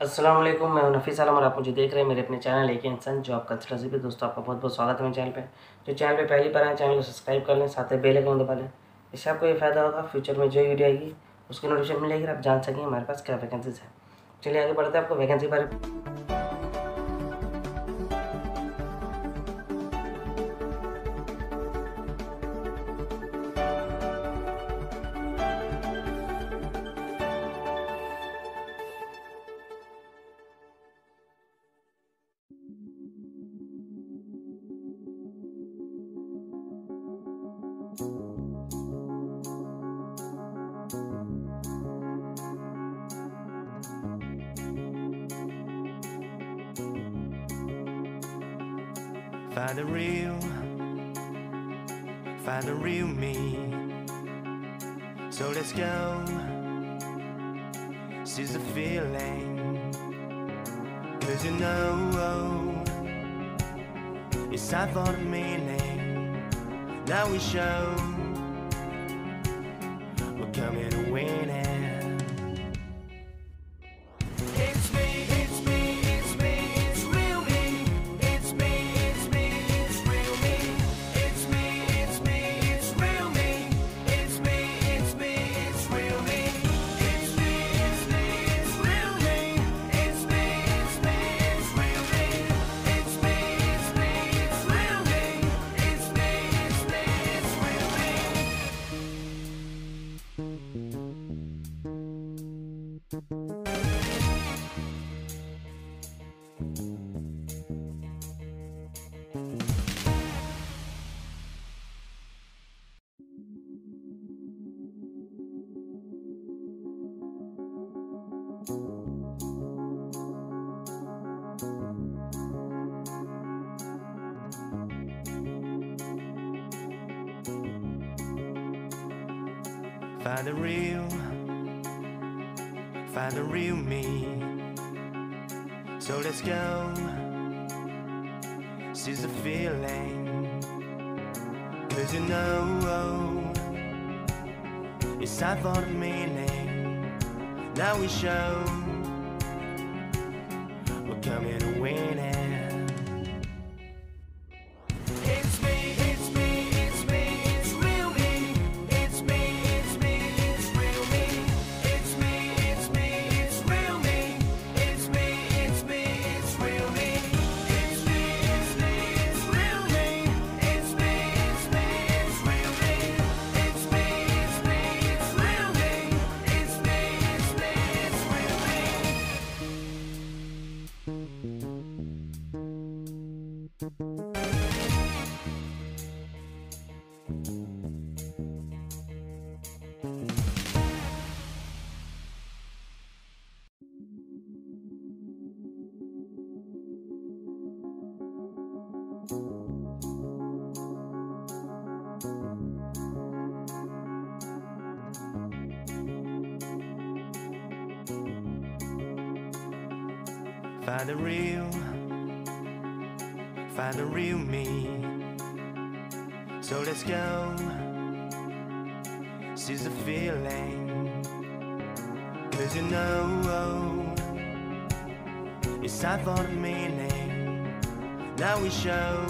अस्सलाम वालेकुम मैं नफ़ीस आलम और आप मुझे देख रहे हैं मेरे अपने चैनल एक इंसान जॉब कंसल्टेंसी पे। दोस्तों, आपका बहुत बहुत स्वागत है मेरे चैनल पे। जो चैनल पे पहली बार आए चैनल को सब्सक्राइब कर लें, साथ ही बेल आइकन दबा लें। इससे आपको ये फ़ायदा होगा फ्यूचर में जो वीडियो आएगी, उसकी नोटिफिकेशन मिलेगी आप जान सकेंगे हमारे पास क्या वैकेंसीज है। चलिए आगे बढ़ते हैं आपको वैकेंसी बारे Find the real, find the real me. So let's go, seize the feeling. Cause you know, oh, it's time for the meaning. Now we show, we're coming Find the real, find the real me. So let's go, seize the feeling. Cause you know, oh, it's time for the meaning. Now we show, we're coming to win it. Find the real, find the real me. So let's go, seize the feeling. Cause you know, oh, it's time for the meaning. Now we show,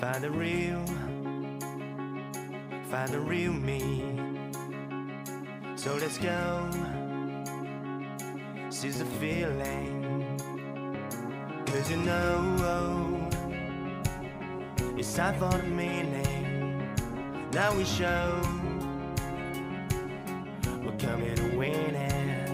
Find the real, find the real me. So let's go, This the feeling. Cause you know, it's time for the meaning. Now we show we're coming to win it.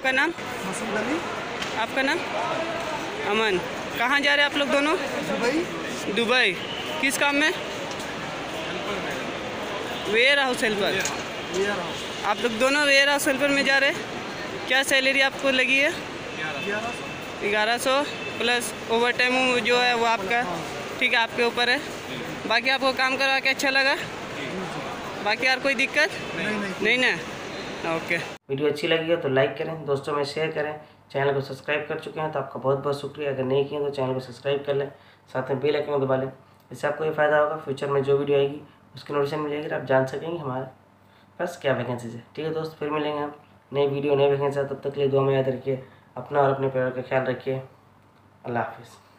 आपका नाम? आपका नाम? अमन। कहाँ जा रहे हैं आप लोग दोनों? दुबई। दुबई। किस काम में? वेयर हाउस हेल्पर आप लोग दोनों वेयर हाउस हेल्पर में जा रहे हैं? क्या सैलरी आपको लगी है? ग्यारह सौ। प्लस ओवर टाइम जो है वो आपका। ठीक है आपके ऊपर है। बाकी आपको काम करवा के अच्छा लगा? बाकी यार कोई दिक्कत? नहीं नहीं। नहीं ना? ओके वीडियो अच्छी लगी हो तो लाइक करें, दोस्तों में शेयर करें। चैनल को सब्सक्राइब कर चुके हैं तो आपका बहुत बहुत शुक्रिया। अगर नहीं किए तो चैनल को सब्सक्राइब कर लें, साथ में बेल आइकन दबा लें। इससे आपको ये फ़ायदा होगा फ्यूचर में जो वीडियो आएगी, उसकी नोटिफिकेशन मिल जाएगी आप जान सकेंगे हमारे पास क्या वैकेंसीज है। ठीक है दोस्त, फिर मिलेंगे हम नई वीडियो नई वैकेंसी तब तक के लिए दो में याद रखिए, अपना और अपने परिवार का ख्याल रखिए। अल्लाह हाफिज़।